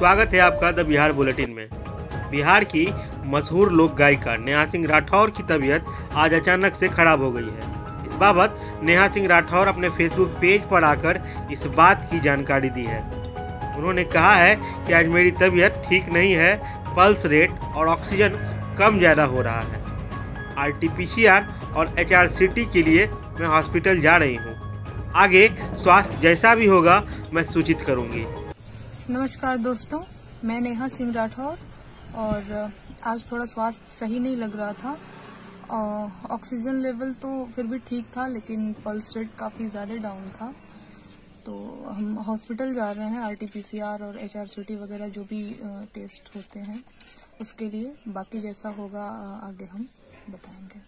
स्वागत है आपका द बिहार बुलेटिन में। बिहार की मशहूर लोक गायिका नेहा सिंह राठौर की तबीयत आज अचानक से खराब हो गई है। इस बाबत नेहा सिंह राठौर अपने फेसबुक पेज पर आकर इस बात की जानकारी दी है। उन्होंने कहा है कि आज मेरी तबीयत ठीक नहीं है, पल्स रेट और ऑक्सीजन कम ज़्यादा हो रहा है। आरटीपीसीआर और एचआरसीटी के लिए मैं हॉस्पिटल जा रही हूँ। आगे स्वास्थ्य जैसा भी होगा, मैं सूचित करूँगी। नमस्कार दोस्तों, मैं नेहा सिंह राठौर और आज थोड़ा स्वास्थ्य सही नहीं लग रहा था। ऑक्सीजन लेवल तो फिर भी ठीक था, लेकिन पल्स रेट काफ़ी ज़्यादा डाउन था। तो हम हॉस्पिटल जा रहे हैं आरटीपीसीआर और एचआरसीटी वगैरह जो भी टेस्ट होते हैं, उसके लिए। बाकी जैसा होगा आगे हम बताएँगे।